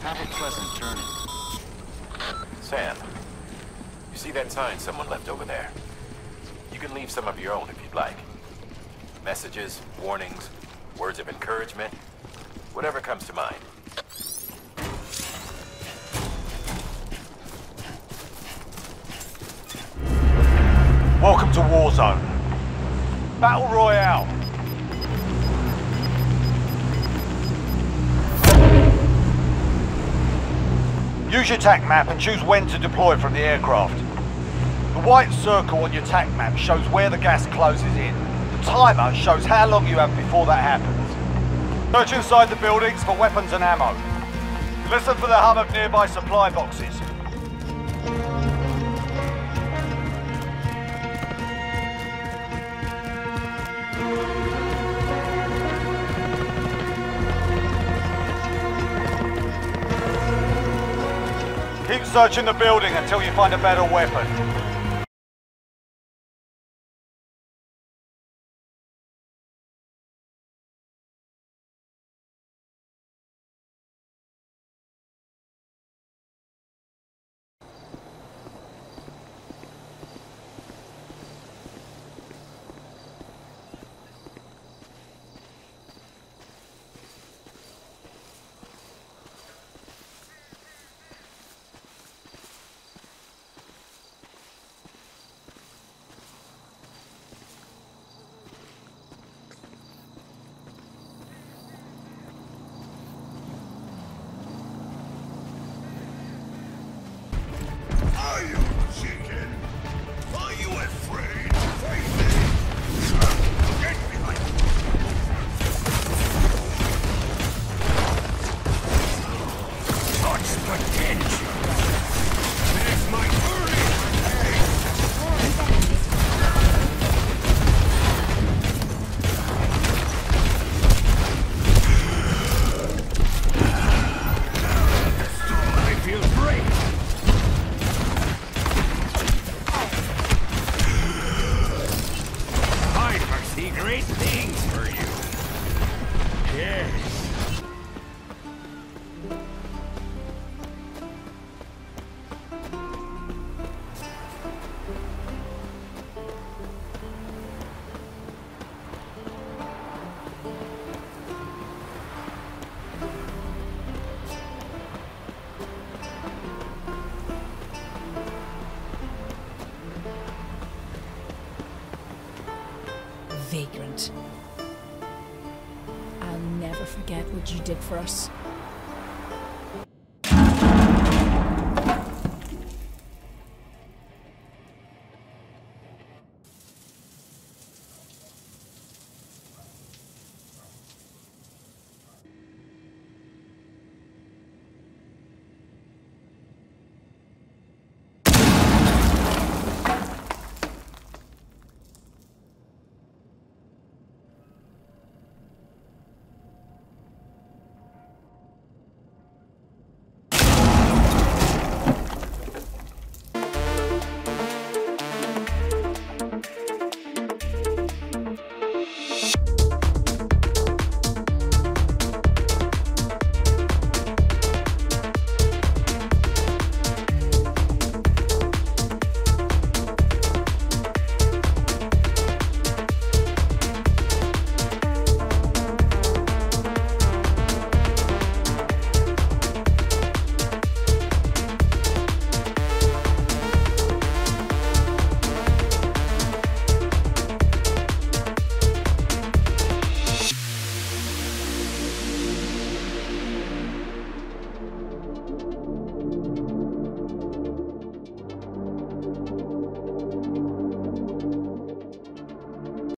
pleasant journey. Sam, you see that sign someone left over there? You can leave some of your own if you'd like. Messages, warnings, words of encouragement, whatever comes to mind. Welcome to Warzone. Battle Royale. Use your TAC map and choose when to deploy from the aircraft. The white circle on your TAC map shows where the gas closes in. The timer shows how long you have before that happens. Search inside the buildings for weapons and ammo. Listen for the hum of nearby supply boxes. Keep searching the building until you find a better weapon. Touch potential! Vagrant. I'll never forget what you did for us.